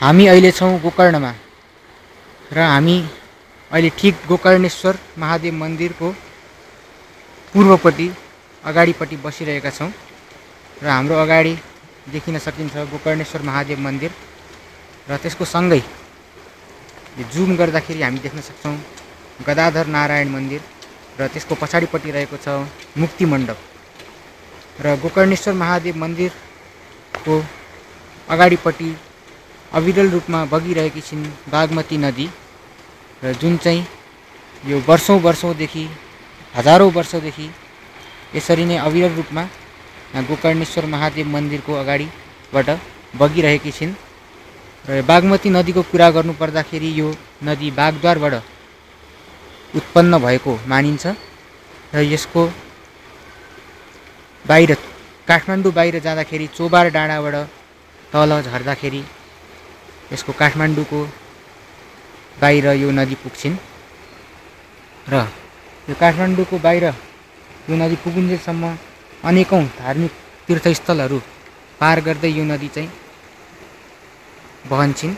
हामी अहिले छौँ गोकर्णमा र हामी अहिले ठिक गोकर्णेश्वर महादेव मन्दिरको पूर्वपट्टि अगाडिपट्टि बसिरहेका छौँ र हाम्रो अगाडि देखिन सकिन्छ गोकर्णेश्वर महादेव मन्दिर र त्यसको सँगै जुम गर्दाखेरि हामी देख्न सक्छौँ गदाधर नारायण मन्दिर र त्यसको पछाडिपट्टि रहेको छ मुक्ति मण्डप र गोकर्णेश्वर महादेव मन्दिरको अगाडिपट्टि अविरल रूपमा बगिरहेकी छिन् बागमती नदी र जुन चाहिँ यो वर्षौँ वर्षौँदेखि हजारौँ वर्षदेखि यसरी नै अविरल रूपमा गोकर्णेश्वर महादेव मन्दिरको अगाडिबाट बगिरहेकी छिन्। र बागमती नदीको कुरा गर्नु पर्दाखेरि यो नदी बागद्वारबाट उत्पन्न भएको मानिन्छ र यसको बाहिर काठमाडौँ बाहिर जाँदाखेरि चोबार डाँडाबाट तल झर्दाखेरि यसको काठमाडौँको बाहिर यो नदी पुग्छिन्। र यो काठमाडौँको बाहिर यो नदी पुगुन्जेलसम्म अनेकौँ धार्मिक तीर्थस्थलहरू पार गर्दै यो नदी चाहिँ बहन्छन्।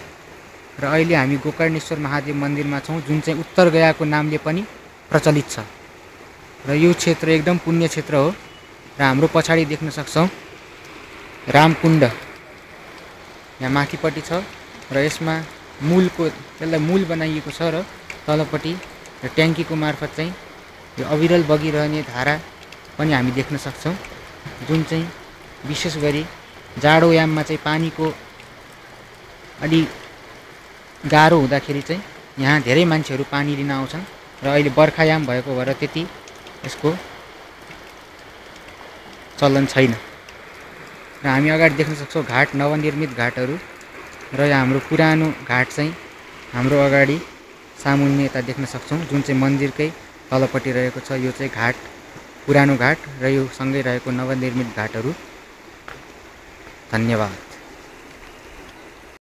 र अहिले हामी गोकर्णेश्वर महादेव मन्दिरमा छौँ जुन चाहिँ उत्तर गयाको नामले पनि प्रचलित छ। र यो क्षेत्र एकदम पुण्य क्षेत्र हो र हाम्रो पछाडि देख्न सक्छौँ रामकुण्ड। यहाँ माथिपट्टि छ। र यसमा मूलको त्यसलाई मूल बनाइएको छ र तलपट्टि र ट्याङ्कीको मार्फत चाहिँ यो अविरल बगिरहने धारा पनि हामी देख्न सक्छौँ। जुन चाहिँ विशेष गरी जाडोयाममा चाहिँ पानीको अलि गाह्रो हुँदाखेरि चाहिँ यहाँ धेरै मान्छेहरू पानी लिन आउँछन् र अहिले बर्खायाम भएको भएर त्यति यसको चलन छैन। र हामी अगाडि देख्न सक्छौँ घाट नवनिर्मित घाटहरू र यहाँ हाम्रो पुरानो घाट चाहिँ हाम्रो अगाडि सामुन्ने यता देख्न सक्छौँ जुन चाहिँ मन्दिरकै तलपट्टि रहेको छ। यो चाहिँ घाट पुरानो घाट र यो सँगै रहेको नवनिर्मित घाटहरू। धन्यवाद।